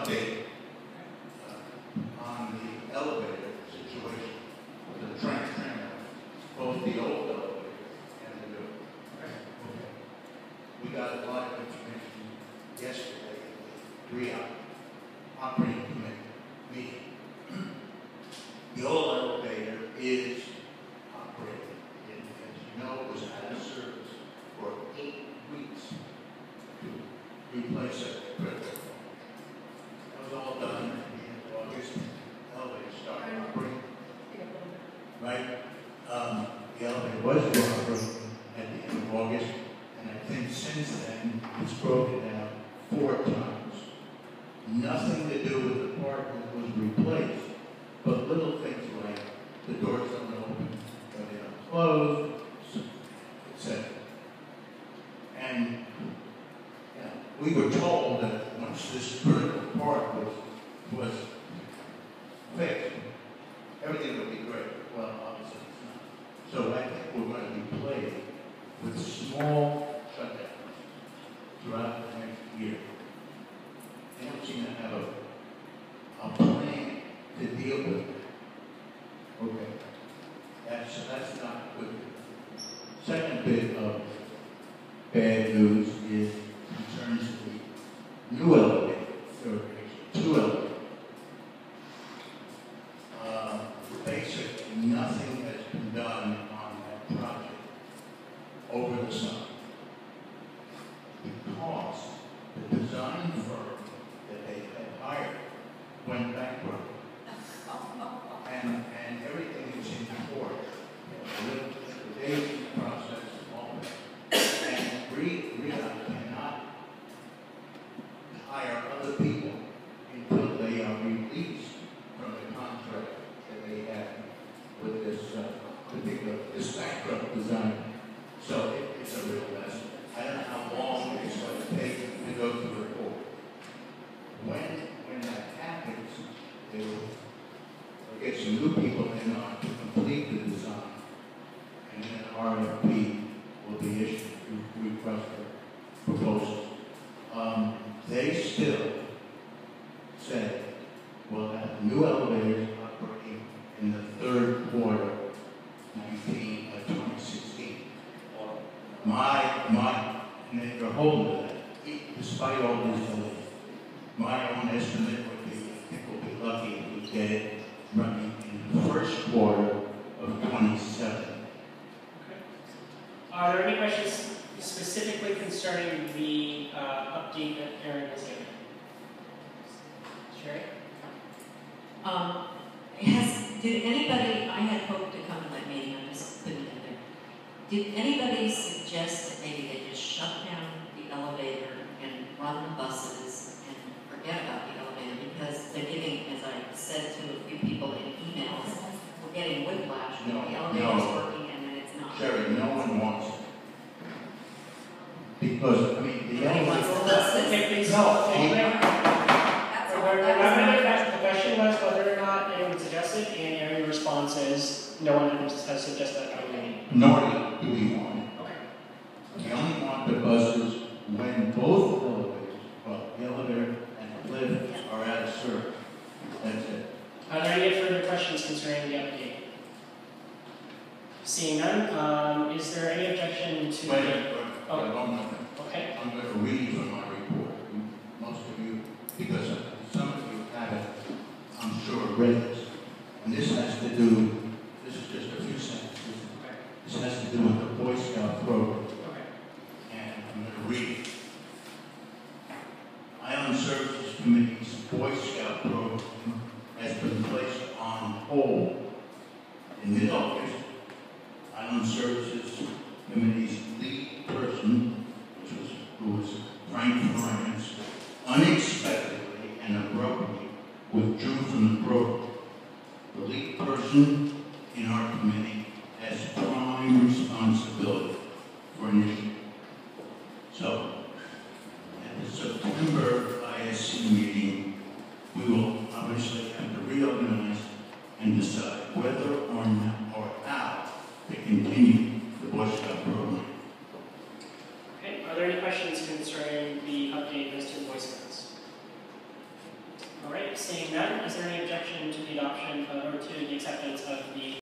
update uh, on the elevator situation, the tram, both the old elevator and the new. Okay. We got a lot of information yesterday, at the RIOC operating committee meeting. The old elevator is operating, and as you know, it was out of service for eight weeks to replace it. That was all done at the end of August, elevator started operating. Right, um, the elevator was operating at the end of August, and I think since then, it's broken down four times. Nothing to do with the part that was replaced, but little things like the doors don't open, or they are closed, etc. And, we were told that once this critical part was, was fixed, everything would be great. Well, obviously it's not. So I think we're going to be plagued with small shutdowns throughout the next year. They don't seem to have a, a plan to deal with it. Okay. That's, that's not good. Second bit of bad news is concerns the new elevator, or actually two elevators. Uh, basically, nothing has been done on that project over the summer. Because the design firm that they had hired went bankrupt. And, and everything is in court. The liquidation process and all that. And we, we cannot hire other people until they are released from the contract that they have with this, uh, particular, this bankrupt design. So it, it's a real mess. I don't know how long it's going to take to go through the court. When, when that happens, they will, they'll get some new people in on to complete the design. And then RFP will be issued, to request for proposals. Um, they still say, we'll have new elevators operating in the third quarter, nineteen, of twenty sixteen. My, my, and they- they're holding that, despite all these delays. My own estimate would be, I think we'll be lucky if we get it running in the first quarter of twenty-seven. Are there any questions specifically concerning the uh, update that Aaron was giving? Sherry? Um, has, did anybody, I had hoped to come to that meeting, I just couldn't get there. Did anybody suggest that maybe they just shut down the elevator and run the buses and forget about the elevator? Because they're getting, as I said to a few people in emails, we're getting whiplash and then it's not. Sherry, no one wants it. Because, I mean, the Nobody wants elevator. the buses. Okay, please. No. Thank you. That's all, We're- we're that not gonna was get back to the question was whether or not anyone suggested, and Aaron's response is, no one has suggested that coming in. Nor do we want it. Okay. We only want the buses when both elevators, well, the elevator and the lift are out of service. That's it. Are there any further questions concerning the update? Seeing none, um, is there any objection to? Wait minute, wait, Oh. one minute. Okay, I'm going to read from my report, most of you, because some of you have it, I'm sure, read this. And this has to do, this is just a few sentences. okay, This has to do with the Boy Scout program. okay. and I'm going to read it. Island Services Committee's Boy Scout program has been placed on hold. In mid-August, Island Services Committee's lead person, which was, who was Frank unexpectedly and abruptly withdrew from the program. The lead person in our committee has prime responsibility for initiative. So, at the September ISC meeting, we will obviously have to reorganize and decide whether or not, or how to continue the Boy Scout program. Okay, are there any questions concerning the update as to Boy Scouts? All right, seeing none, is there any objection to the adoption, uh, or to the acceptance of the